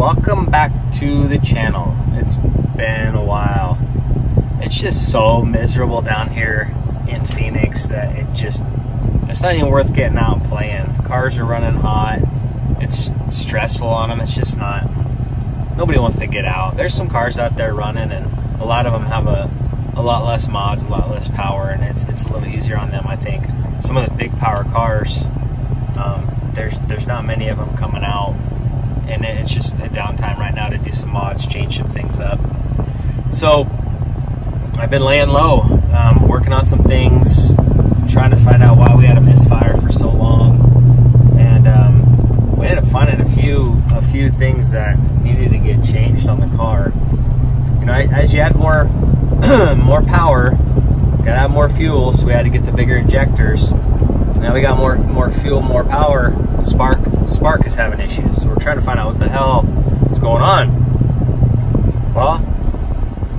welcome back to the channel. It's been a while. It's just so miserable down here in Phoenix that it just, it's not even worth getting out and playing. The cars are running hot. It's stressful on them. It's just not, nobody wants to get out. There's some cars out there running and a lot of them have a, a lot less mods, a lot less power, and it's, it's a little easier on them, I think. Some of the big power cars, um, there's there's not many of them coming out and it's just a downtime right now to do some mods, change some things up. So I've been laying low, um, working on some things, trying to find out why we had a misfire for so long, and um, we ended up finding a few a few things that needed to get changed on the car. You know, as you add more more power, gotta have more fuel, so we had to get the bigger injectors. Now we got more more fuel, more power. Spark Spark is having issues, so we're trying to find out what the hell is going on. Well,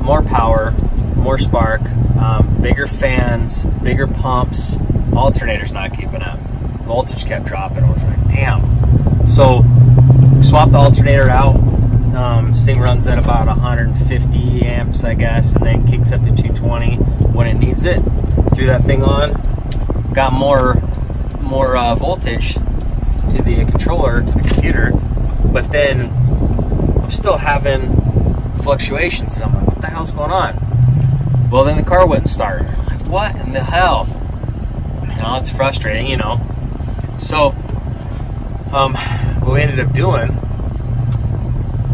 more power, more spark, um, bigger fans, bigger pumps. Alternator's not keeping up. Voltage kept dropping. We're like, damn. So swap the alternator out. Um, this thing runs at about 150 amps, I guess, and then kicks up to 220 when it needs it. Threw that thing on, got more more uh, voltage to the controller, to the computer, but then I'm still having fluctuations. And I'm like, what the hell's going on? Well, then the car wouldn't start. Like, what in the hell? You know, it's frustrating, you know. So, um, what we ended up doing,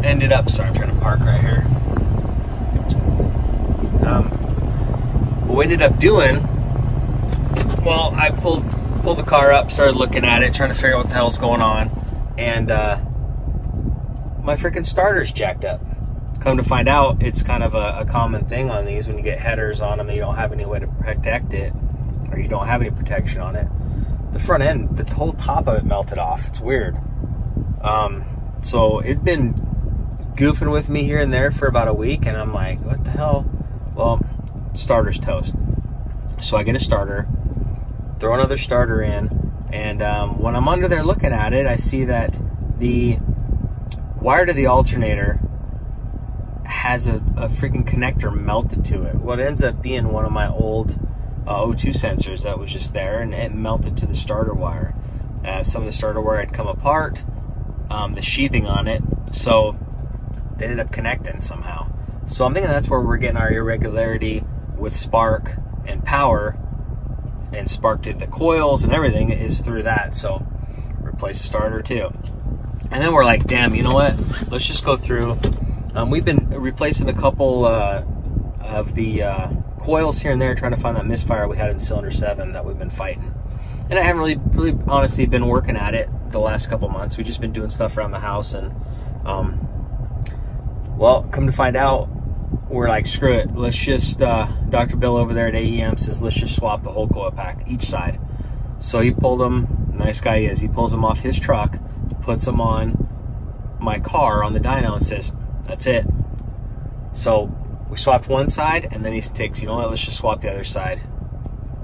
ended up, sorry, I'm trying to park right here. Um, what we ended up doing, well, I pulled pulled the car up, started looking at it, trying to figure out what the hell's going on, and uh, my freaking starter's jacked up. Come to find out, it's kind of a, a, common thing on these when you get headers on them and you don't have any way to protect it, or you don't have any protection on it. The front end, the whole top of it melted off. It's weird. Um, so it'd been goofing with me here and there for about a week, and I'm like, what the hell? Well, starter's toast. So I get a starter throw another starter in, and um, when I'm under there looking at it, I see that the wire to the alternator has a, a freaking connector melted to it. What ends up being one of my old uh, O2 sensors that was just there, and it melted to the starter wire. Uh, some of the starter wire had come apart, um, the sheathing on it, so they ended up connecting somehow. So I'm thinking that's where we're getting our irregularity with spark and power and sparked it, the coils and everything is through that. So replace the starter too. And then we're like, damn, you know what? Let's just go through. Um, we've been replacing a couple uh, of the uh, coils here and there, trying to find that misfire we had in cylinder seven that we've been fighting. And I haven't really, really honestly been working at it the last couple months. We've just been doing stuff around the house and, um, well, come to find out, we're like, screw it. Let's just, uh, Dr. Bill over there at AEM says, let's just swap the whole coil pack, each side. So he pulled them, nice guy he is, he pulls them off his truck, puts them on my car on the dyno and says, that's it. So we swapped one side and then he takes, you know what, let's just swap the other side.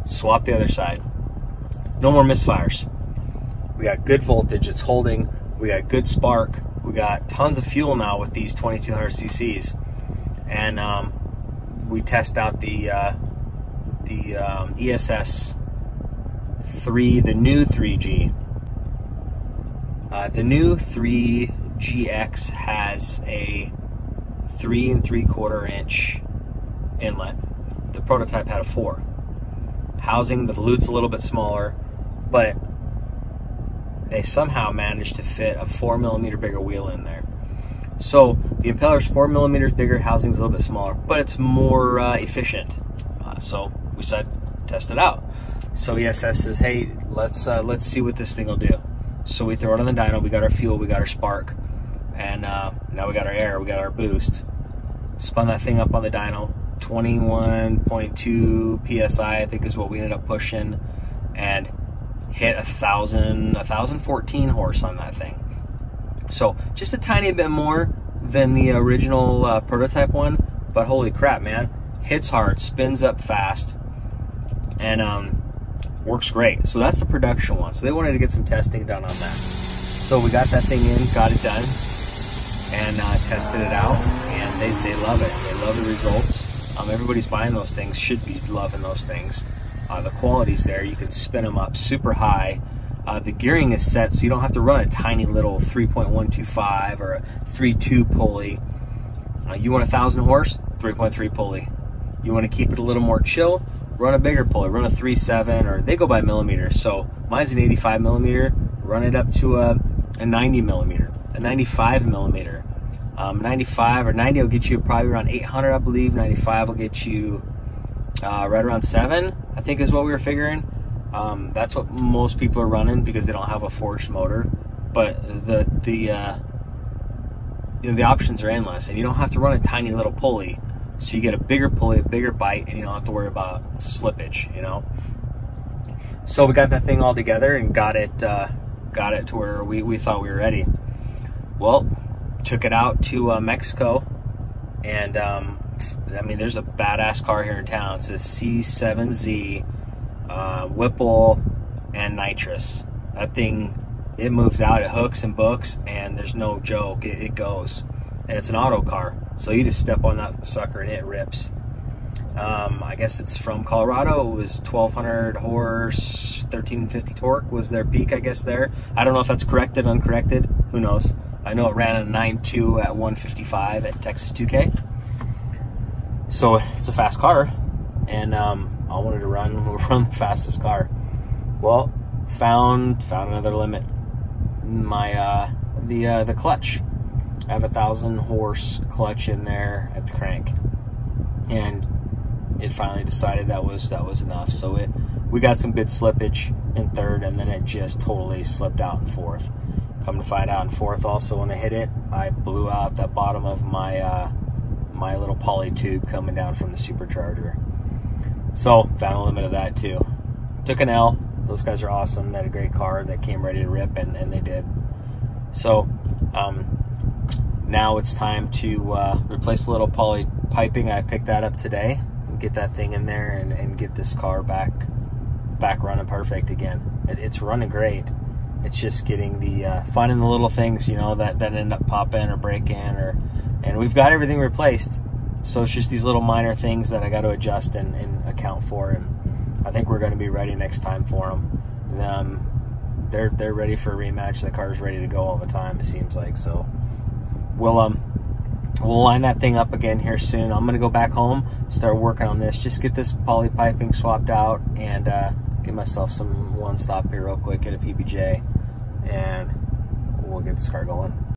Swap the other side. No more misfires. We got good voltage, it's holding. We got good spark. We got tons of fuel now with these 2200 cc's and um, we test out the uh, the um, ESS three, the new 3G. Uh, the new 3GX has a three and three quarter inch inlet. The prototype had a four. Housing, the volutes a little bit smaller, but they somehow managed to fit a four millimeter bigger wheel in there. So the impeller is four millimeters bigger, housing's a little bit smaller, but it's more uh, efficient. Uh, so we said test it out. So ESS says, hey, let's uh, let's see what this thing will do. So we throw it on the dyno. We got our fuel, we got our spark, and uh, now we got our air, we got our boost. Spun that thing up on the dyno. 21.2 psi, I think, is what we ended up pushing, and hit a thousand, a thousand fourteen horse on that thing. So just a tiny bit more than the original uh, prototype one, but holy crap, man. Hits hard, spins up fast, and um, works great. So that's the production one. So they wanted to get some testing done on that. So we got that thing in, got it done. and uh, tested it out, and they, they love it. They love the results. Um, everybody's buying those things, should be loving those things. Uh, the quality's there. You can spin them up super high. Uh, the gearing is set so you don't have to run a tiny little 3.125 or a 3.2 pulley. Uh, you want a thousand horse, 3.3 pulley. You want to keep it a little more chill, run a bigger pulley, run a 3.7 or they go by millimeters. So mine's an 85 millimeter, run it up to a, a 90 millimeter, a 95 millimeter. Um, 95 or 90 will get you probably around 800, I believe. 95 will get you uh, right around seven, I think is what we were figuring. Um, that's what most people are running because they don't have a forged motor. But the the uh, you know, the options are endless, and you don't have to run a tiny little pulley. So you get a bigger pulley, a bigger bite, and you don't have to worry about slippage. You know. So we got that thing all together and got it uh, got it to where we, we thought we were ready. Well, took it out to uh, Mexico, and um, I mean, there's a badass car here in town. It's a C7Z uh, Whipple and nitrous. That thing, it moves out, it hooks and books, and there's no joke, it, it goes. And it's an auto car, so you just step on that sucker and it rips. Um, I guess it's from Colorado. It was 1200 horse, 1350 torque was their peak, I guess, there. I don't know if that's corrected, uncorrected. Who knows? I know it ran a 9.2 at 155 at Texas 2K. So it's a fast car, and um, I wanted to run run the fastest car. Well, found found another limit. My uh, the uh, the clutch. I have a thousand horse clutch in there at the crank, and it finally decided that was that was enough. So it we got some good slippage in third, and then it just totally slipped out in fourth. Come to find out in fourth, also when I hit it, I blew out the bottom of my uh, my little poly tube coming down from the supercharger. So found a limit of that too. Took an L. Those guys are awesome. They had a great car that came ready to rip, and, and they did. So um, now it's time to uh, replace the little poly piping. I picked that up today. Get that thing in there and, and get this car back back running perfect again. It, it's running great. It's just getting the uh, finding the little things you know that that end up popping or breaking or and we've got everything replaced. So it's just these little minor things that I got to adjust and, and, account for, and I think we're going to be ready next time for them. Um, they're they're ready for a rematch. The car's ready to go all the time. It seems like so. We'll um we'll line that thing up again here soon. I'm gonna go back home, start working on this. Just get this poly piping swapped out and uh, get myself some one stop here real quick. Get a PBJ, and we'll get this car going.